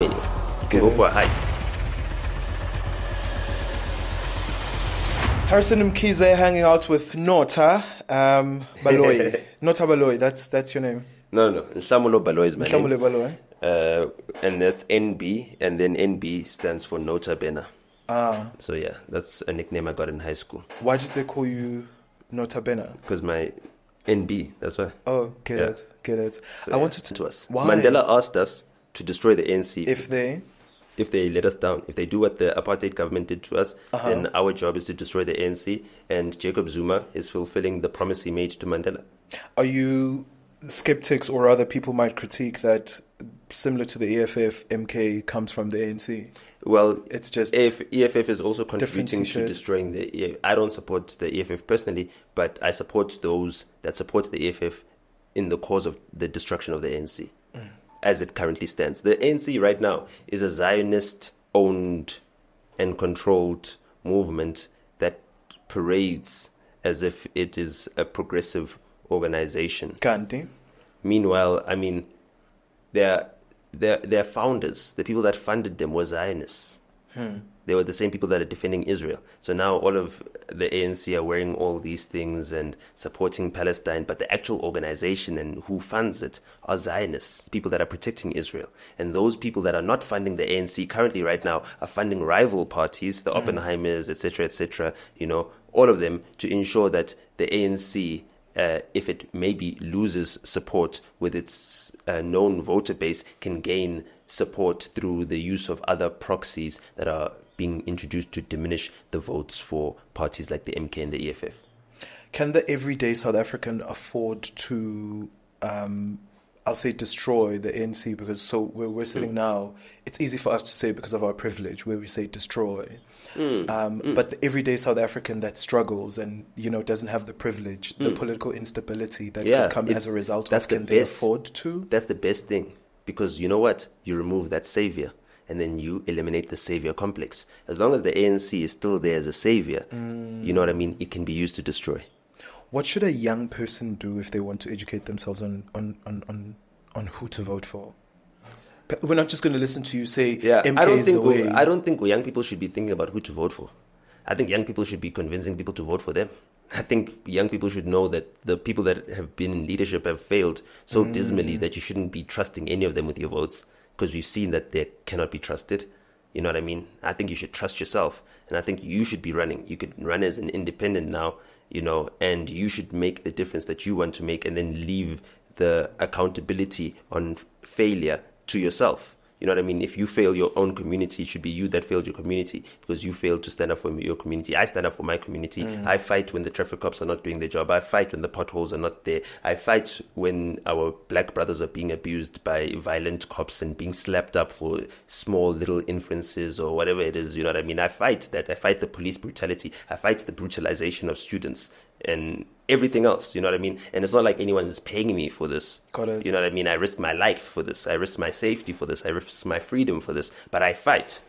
You can go for a hike. Harrison Mkhize hanging out with Nota um, Baloyi. Nota Baloyi, that's that's your name. No, no, Nhlamulo Baloyi is my Mhlawumbe name. Baloyi. Uh, and that's NB, and then NB stands for Nota Bena. Ah, So yeah, that's a nickname I got in high school why did they call you Nota Bena? because my NB. That's why. Oh, get Yeah. it, get it. So, I yeah, wanted to to us. Why? Mandela asked us to destroy the ANC if they if they let us down, if they do what the apartheid government did to us, Uh-huh. then our job is to destroy the ANC. And Jacob Zuma is fulfilling the promise he made to Mandela. Are you skeptics or other people might critique that similar to the EFF, MK comes from the ANC? Well, It's just if EFF is also contributing to destroying the. I don't support the EFF personally, but I support those that support the EFF in the cause of the destruction of the ANC, Mm. As it currently stands. The ANC right now is a Zionist-owned and controlled movement that parades as if it is a progressive organization. Gandhi. Meanwhile, I mean, their their their founders, the people that funded them, were Zionists. They were the same people that are defending Israel. So now all of the ANC are wearing all these things and supporting Palestine, but the actual organization and who funds it are Zionists, people that are protecting Israel. And those people that are not funding the ANC currently right now are funding rival parties, the mm. Oppenheimers, etc., etc. You know, all of them to ensure that the ANC uh, if it maybe loses support with its uh, known voter base, can gain support through the use of other proxies that are being introduced to diminish the votes for parties like the MK and the EFF. Can the everyday South African afford to, um, I'll say, destroy the ANC? Because so where we're sitting mm. now, it's easy for us to say because of our privilege, where we say destroy. Mm. Um, mm. But the everyday South African that struggles and you know doesn't have the privilege, the political instability that Yeah, could come as a result that's of, the can they best. afford to? That's the best thing because you know what? You remove that savior and then you eliminate the savior complex. As long as the ANC is still there as a savior, you know what I mean? It can be used to destroy. What should a young person do if they want to educate themselves on on on on, on who to vote for? We're not just going to listen to you say Yeah, MK I don't think we. I don't think young people should be thinking about who to vote for. I think young people should be convincing people to vote for them. I think young people should know that the people that have been in leadership have failed so mm. dismally that you shouldn't be trusting any of them with your votes because we've seen that they cannot be trusted. You know what I mean? I think you should trust yourself, and I think you should be running. You could run as an independent now, you know, and you should make the difference that you want to make, and then leave the accountability on failure to yourself. You know what I mean? If you fail your own community, it should be you that failed your community because you failed to stand up for your community. I stand up for my community. Mm. I fight when the traffic cops are not doing their job. I fight when the potholes are not there. I fight when our black brothers are being abused by violent cops and being slapped up for small little inferences or whatever it is. You know what I mean? I fight that. I fight the police brutality. I fight the brutalization of students and everything else. You know what I mean? And it's not like anyone is paying me for this. It. You know what I mean? I risk my life for this. I risk my safety for this. I risk my freedom for this. But I fight.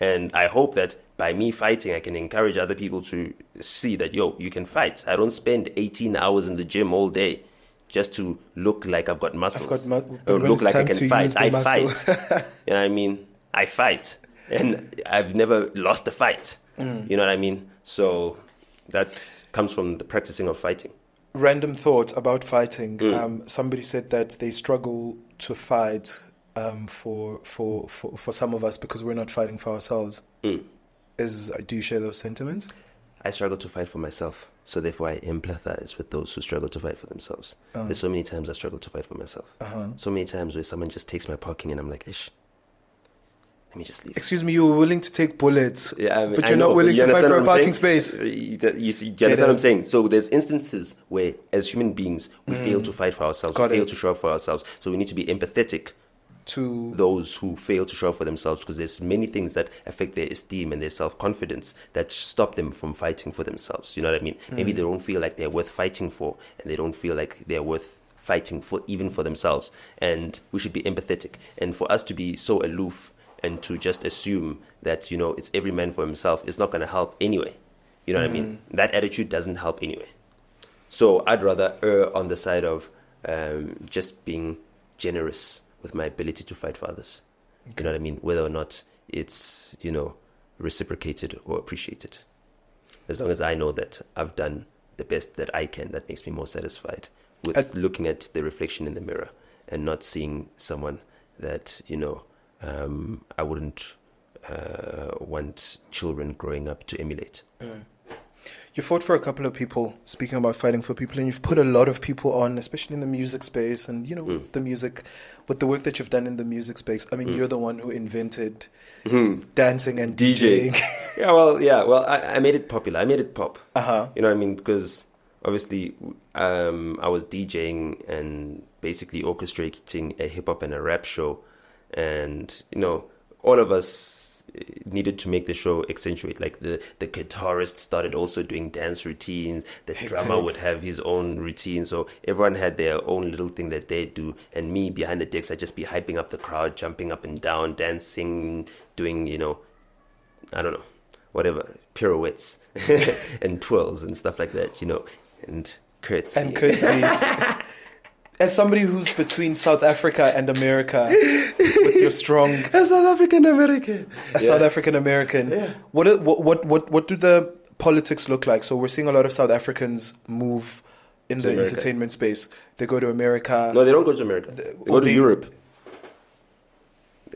And I hope that by me fighting, I can encourage other people to see that, yo, you can fight. I don't spend 18 hours in the gym all day just to look like I've got muscles. got mu- or look like I can fight. I muscle. fight. you know what I mean? I fight. And I've never lost a fight. Mm. You know what I mean? So that comes from the practicing of fighting. Random thoughts about fighting. Mm. Um, somebody said that they struggle to fight um, for, for for for some of us because we're not fighting for ourselves. Mm. Is do you share those sentiments? I struggle to fight for myself, so therefore I empathize with those who struggle to fight for themselves. Oh. There's so many times I struggle to fight for myself. Uh-huh. So many times where someone just takes my parking and I'm like, ish, let me just leave. Excuse me, you were willing to take bullets, Yeah, I mean, but you're know, not willing you to fight for a parking saying? space. Uh, You, see, do you understand what I'm saying? So there's instances where, as human beings, we fail to fight for ourselves, Mm. Got we fail it. to show up for ourselves. So we need to be empathetic To those who fail to show up for themselves because there's many things that affect their esteem and their self-confidence that stop them from fighting for themselves you know what i mean maybe they don't feel like they're worth fighting for and they don't feel like they're worth fighting for even for themselves and we should be empathetic and for us to be so aloof and to just assume that you know it's every man for himself is not going to help anyway you know what i mean that attitude doesn't help anyway so I'd rather err on the side of um, just being generous with my ability to fight for others. You know what I mean? Whether or not it's you know reciprocated or appreciated. As long as I know that I've done the best that I can, that makes me more satisfied with At- looking at the reflection in the mirror and not seeing someone that you know um, I wouldn't uh, want children growing up to emulate. You fought for a couple of people, speaking about fighting for people, and you've put a lot of people on, especially in the music space and, you know, Mm. the music, with the work that you've done in the music space. I mean, Mm. you're the one who invented Mhm. dancing and DJ. DJing. Yeah, well, yeah, well, I, I made it popular. I made it pop. uh huh. You know what I mean? Because obviously, um, I was DJing and basically orchestrating a hip hop and a rap show, and you know, all of us needed to make the show accentuate. Like the the guitarist started also doing dance routines. The drummer would have his own routine. So everyone had their own little thing that they do. And me behind the decks, I'd just be hyping up the crowd, jumping up and down, dancing, doing you know, I don't know, whatever pirouettes and twirls and stuff like that. You know, and curtsy And curtsies. As somebody who's between South Africa and America, with your strong A South African American. a South African American. Yeah. What, what what what what do the politics look like? So we're seeing a lot of South Africans move in To the America. entertainment space. They go to America. No, they don't go to America. They go to they- Europe.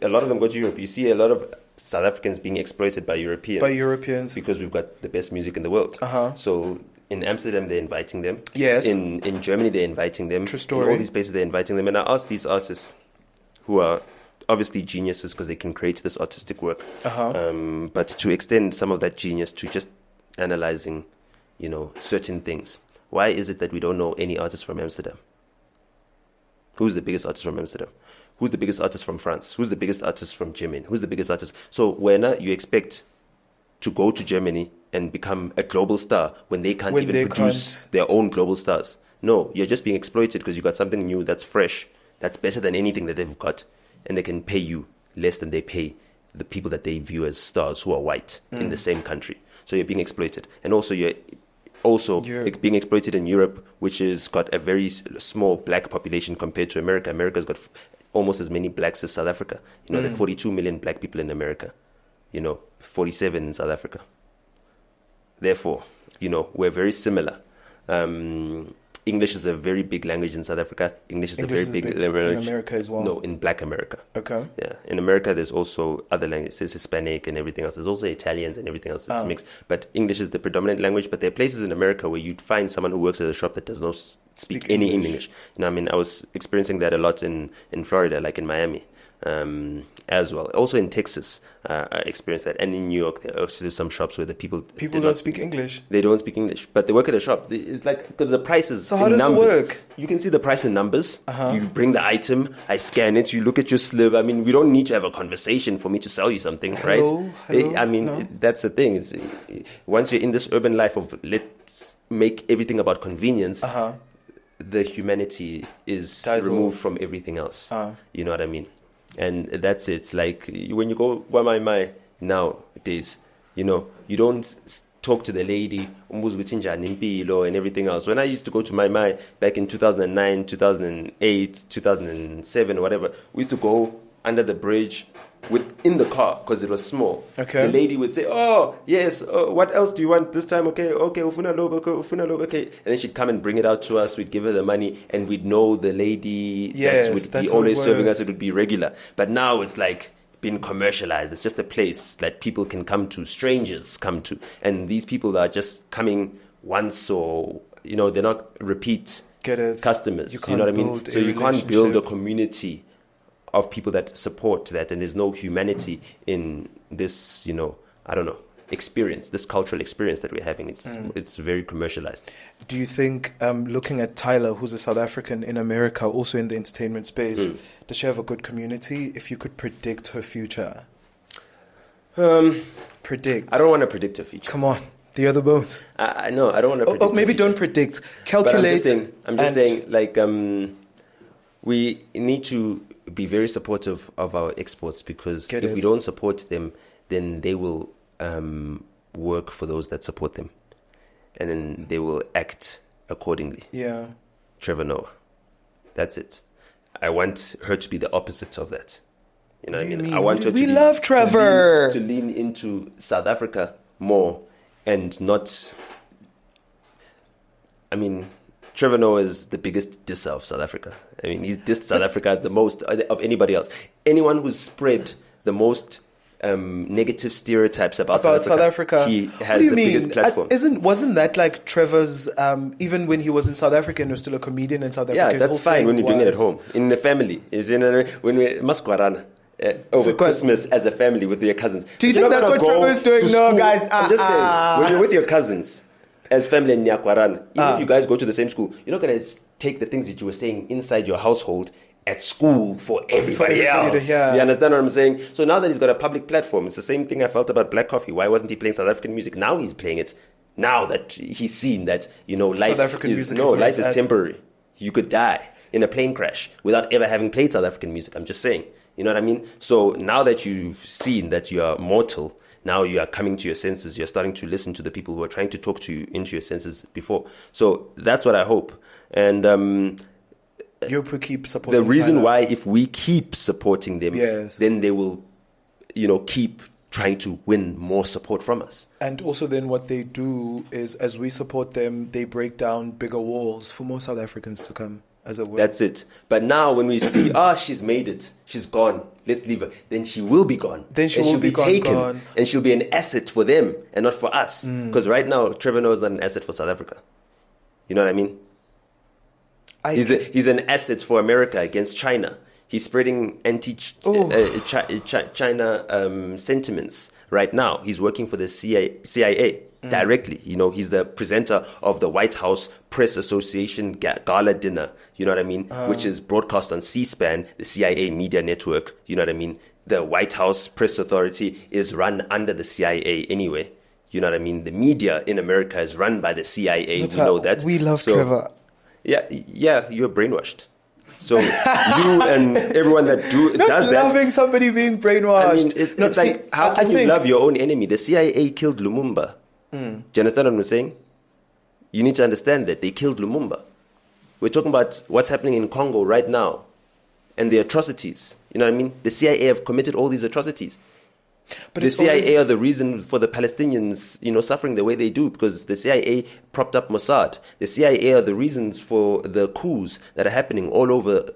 A lot of them go to Europe. You see a lot of South Africans being exploited by Europeans by Europeans. because we've got the best music in the world. Uh huh. So in Amsterdam, they're inviting them. Yes. In in Germany, they're inviting them. True In story. all these places, they're inviting them. And I asked these artists, who are obviously geniuses because they can create this artistic work, Uh huh. um, but to extend some of that genius to just analyzing, you know, certain things. Why is it that we don't know any artist from Amsterdam? Who's the biggest artist from Amsterdam? Who's the biggest artist from France? Who's the biggest artist from Germany? Who's the biggest artist? So when uh, you expect to go to Germany and become a global star when they can't When even they produce can't. their own global stars. No, you're just being exploited because you got something new that's fresh, that's better than anything that they've got, and they can pay you less than they pay the people that they view as stars who are white in Mm. the same country. So you're being exploited, and also you're also You're- being exploited in Europe, which has got a very small black population compared to America. America's got f- almost as many blacks as South Africa. You know, there are Mm. 42 million black people in America. You know, 47 in South Africa. Therefore, you know, we're very similar. Um, English is a very big language in South Africa. English is English a very big, in language. In America as well. No, in Black America. Okay. Yeah, in America, there's also other languages. There's Hispanic and everything else. There's also Italians and everything else. It's Ah. mixed. But English is the predominant language. But there are places in America where you'd find someone who works at a shop that does not speak, Speak any English. English. You know, I mean, I was experiencing that a lot in in Florida, like in Miami. Um, as well, also in Texas, uh, I experienced that, and in New York, there are also some shops where the people People don't not speak English. they don't speak English, but they work at a shop. They- It's like the prices. So how does it work? You can see the price in numbers. Uh-huh. You bring the item, I scan it. You look at your slip. I mean, we don't need to have a conversation for me to sell you something, Hello? right? Hello? I mean, No? that's the thing. Is once you're in this urban life of let's make everything about convenience, Uh huh. the humanity is Dies removed from everything else. Uh, You know what I mean? And that's it. Like when you go Wamai Mai Mai nowadays, you know, you don't talk to the lady and everything else. When I used to go to my Mai back in 2009, 2008, 2007, whatever, we used to go under the bridge within the car because it was small. Okay. The lady would say, "Oh, yes. Uh, what else do you want this time? Okay, okay. Ufuna logo, okay, ufuna logo, okay." And then she'd come and bring it out to us. We'd give her the money, and we'd know the lady Yes, that would that's be always serving us. It would be regular. But now it's like been commercialized. It's just a place that people can come to, strangers come to, and these people are just coming once or you know they're not repeat customers. You You, know what I mean? So you can't build a community of people that support that, and there's no humanity in this. You know, I don't know experience, this cultural experience that we're having. It's Mm. it's very commercialized. Do you think, um, looking at Tyla, who's a South African in America, also in the entertainment space, Mm. does she have a good community? If you could predict her future, Um, predict. I don't want to predict her future. Come on, the other bones. I, I no, I don't want to. Oh, predict oh, maybe don't predict. But I'm Calculate. just saying, I'm just saying like um, we need to be very supportive of our exports because Get if it. we don't support them, then they will um, work for those that support them, and then they will act accordingly. Yeah. Trevor Noah, that's it. I want her to be the opposite of that. You know What what, I mean? mean? I want her to we love to Trevor. lean, to lean into South Africa more and not. I mean, Trevor Noah is the biggest disser of South Africa. I mean, he's dissed South Africa the most of anybody else. Anyone who's spread the most um, negative stereotypes about, about South Africa. he what has do you the mean? biggest platform. Uh, Isn't wasn't that like Trevor's? Um, even when he was in South Africa and was still a comedian in South Africa. Yeah, that's fine when you're doing it at home in the family. Is in a, when we Masquerana. Uh, over So, Christmas as a family with your cousins. Do you think that's what Trevor is doing? No, school. guys, I'm just saying, uh-uh. when you're with your cousins as family in Nyakwaran, even Ah. if you guys go to the same school, you're not going to take the things that you were saying inside your household at school for everybody, else. You understand what I'm saying? So now that he's got a public platform, it's the same thing I felt about Black Coffee. Why wasn't he playing South African music? Now he's playing it. Now that he's seen that you know life African is music no is life is at. temporary. You could die in a plane crash without ever having played South African music. I'm just saying. You know what I mean? So now that you've seen that you are mortal, now you are coming to your senses. You're starting to listen to the people who are trying to talk to you into your senses before. So that's what I hope. And um, we keep supporting. the reason Tyla. why, if we keep supporting them, Yes. then they will, you know, keep trying to win more support from us. And also, then what they do is, as we support them, they break down bigger walls for more South Africans to come, as it were. That's it. But now when we see, ah, she's made it, she's gone, let's leave her, then she will be gone. Then she and will she'll be gone, taken, gone. and she'll be an asset for them and not for us. Mm. Because right now, Trevor Noah is not an asset for South Africa. You know what I mean? I, He's, a, he's an asset for America against China. He's spreading anti Oh. uh, chi- chi- China um, sentiments right now. He's working for the CIA, CIA Mm. directly. You know, he's the presenter of the White House Press Association Gala Dinner. You know what I mean? Ah. Which is broadcast on C-SPAN, the CIA media network. You know what I mean? The White House Press Authority is run under the CIA anyway. You know what I mean? The media in America is run by the CIA. That's we know that. We love So- Trevor. yeah, yeah, you're brainwashed. So you and everyone that do Not does that. loving somebody being brainwashed. I mean, it, No, it's see, like how I- can I you think, love your own enemy? The CIA killed Lumumba. Hmm. Do you understand what I'm saying? You need to understand that they killed Lumumba. We're talking about what's happening in Congo right now, and the atrocities. You know what I mean? The CIA have committed all these atrocities But the CIA always- are the reason for the Palestinians, you know, suffering the way they do because the CIA propped up Mossad. The CIA are the reasons for the coups that are happening all over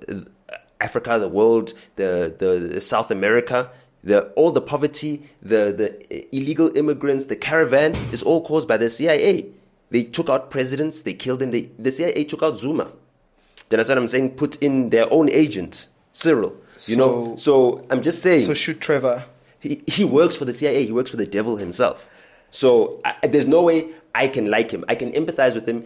Africa, the world, the, the South America. The, all the poverty, the, the illegal immigrants, the caravan is all caused by the CIA. They took out presidents, they killed them. They, the CIA took out Zuma. Then understand what I'm saying? Put in their own agent, Cyril. You know, so I'm just saying. So shoot Trevor. He, he works for the CIA. He works for the devil himself. So I, there's no way I can like him. I can empathize with him.